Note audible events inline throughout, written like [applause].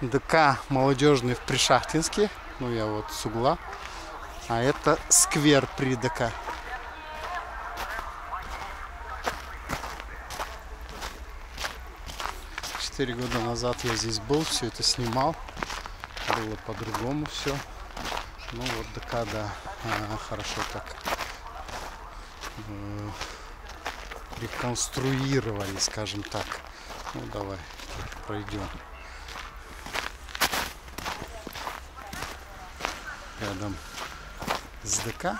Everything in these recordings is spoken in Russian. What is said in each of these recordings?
ДК молодежный в Пришахтинске. Ну, я вот с угла. А это сквер при ДК. Четыре года назад я здесь был, все это снимал. Было по-другому все. Ну вот ДК, да, хорошо так э, реконструировали, скажем так. Ну давай пройдем. Рядом с ДК.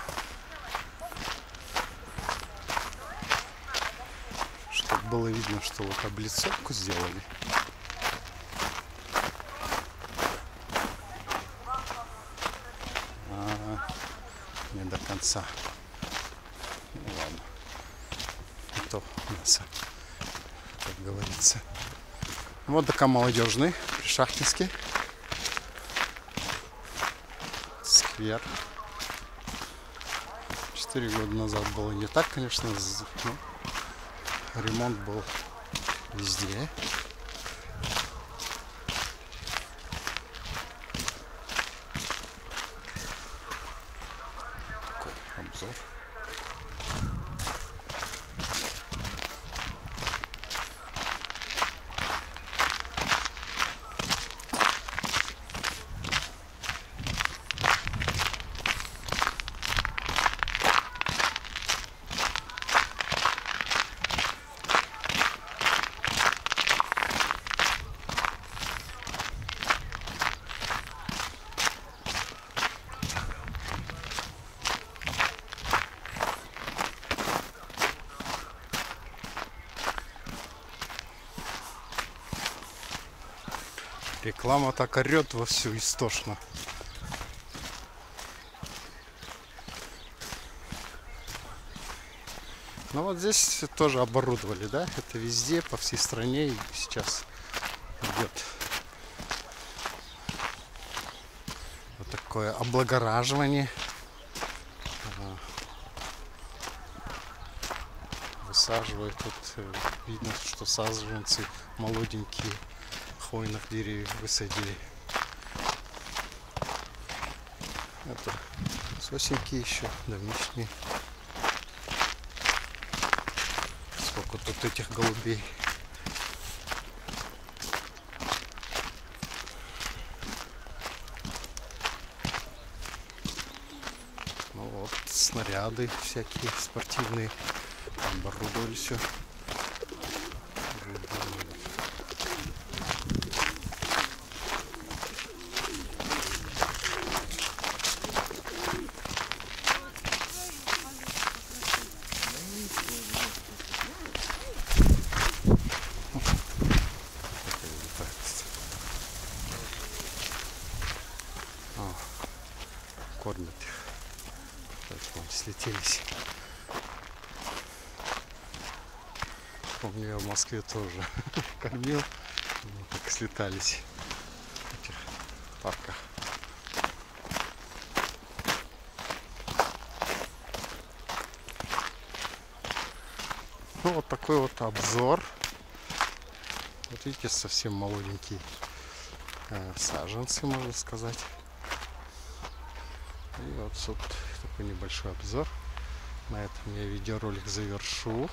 Чтобы было видно, что вот облицовку сделали. А, не до конца. Ну ладно. А то мясо, как говорится. Вот ДК молодежный, Пришахтинский. Сквер. Четыре года назад было не так, конечно. з- ну, ремонт был везде. Такой обзор. Реклама так орет во всю истошно. Ну вот здесь тоже оборудовали, да? Это везде, по всей стране и сейчас идет вот такое облагораживание. Высаживают тут, э, видно, что саженцы молоденькие хвойных деревьев высадили. Это сосенки еще давнишние. Сколько тут этих голубей. Ну вот, снаряды всякие спортивные. Оборудовали все. Так, вон, слетелись. Помню, я в Москве тоже [laughs] кормил. Ну, так слетались в этих парках. Ну, вот такой вот обзор. Вот видите, совсем молоденькие э, саженцы, можно сказать. Вот тут такой небольшой обзор. На этом я видеоролик завершу.